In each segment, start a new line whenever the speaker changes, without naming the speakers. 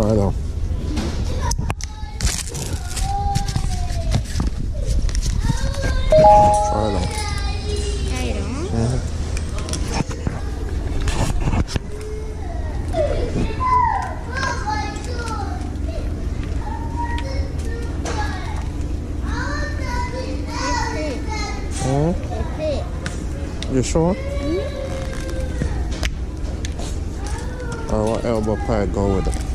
try it out. Try it out.
Try it on. It.
Mhm. You sure? Uh, what elbow pad go with it?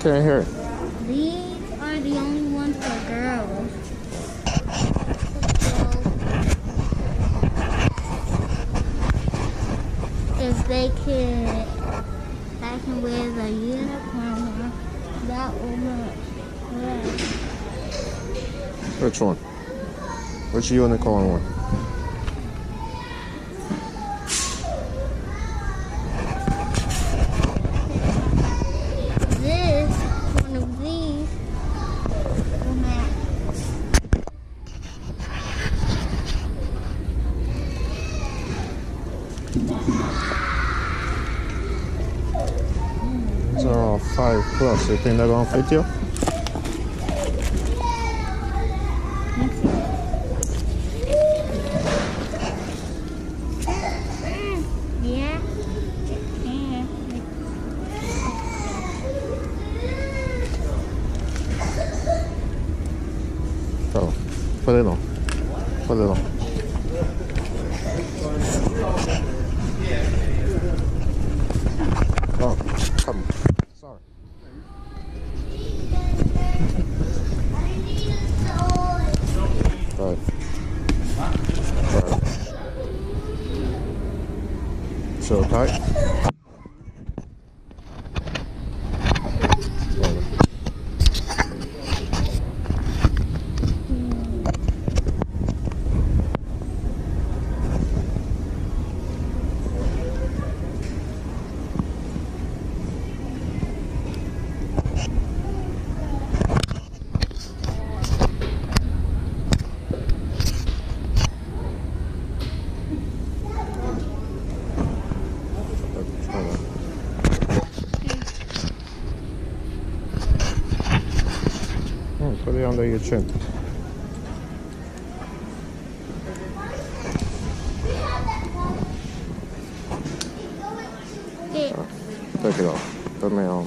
Girls. I
can't hear it.
These are the only ones for girls. If they could, I can wear the uniform. That will match. Red.
Which one? Which unicorn one?
This, one of these, will match.
These are all five plus. You think they're gonna fit you? So tight. Hold on. Your chin.
It,
Take it off. Put me on.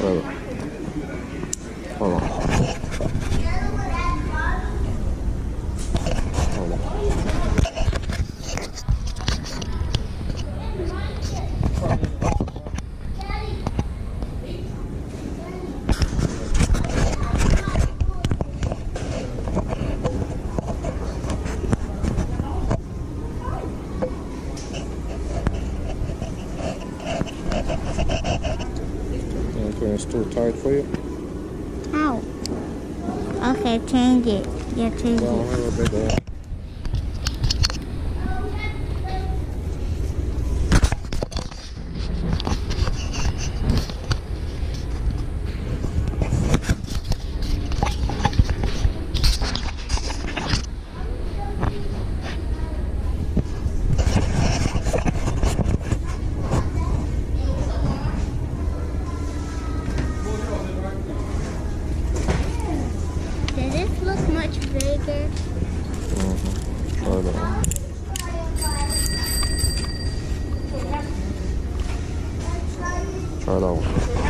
Hold on. Hold on. You think it's too tight for you?
ow. Okay, change it. Yeah, change
Well,
it.
Little bit there. start over.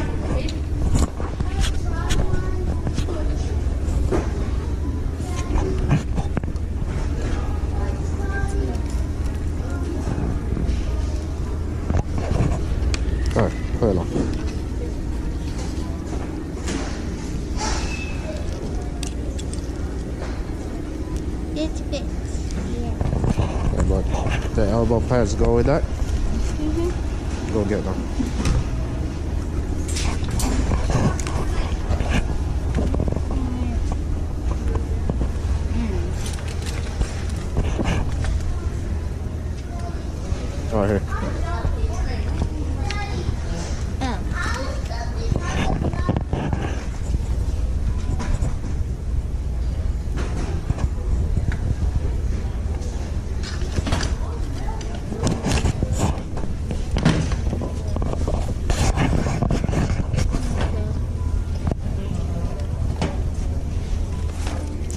Rồi.
It's fixed. Yeah.
Yeah, but the elbow pads go with that.
Mm-hmm.
Go get them.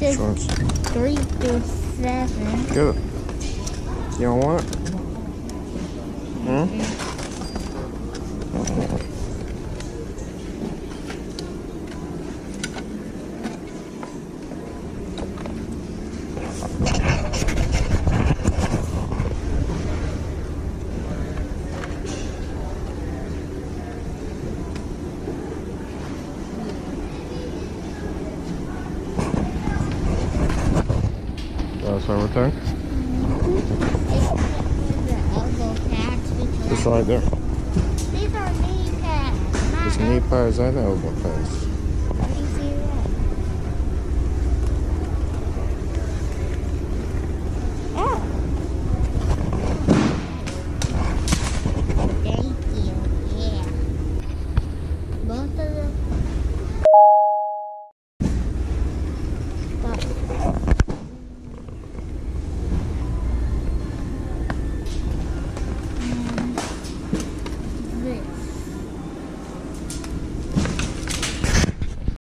Says
Insurance.
three through seven.
It. You don't want it? Hmm? That's everything.
The elbow pads because
It's right there.
these are knee pads.
There's knee pads and elbow pads.